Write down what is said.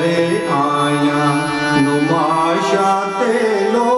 রে আয়া নুমাশাতে লো